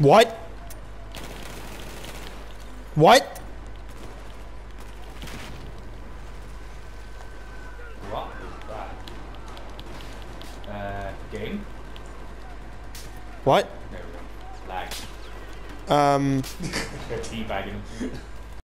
What? What? What is that? Uh, game? What? There we go. Lag. Um, They're teabagging.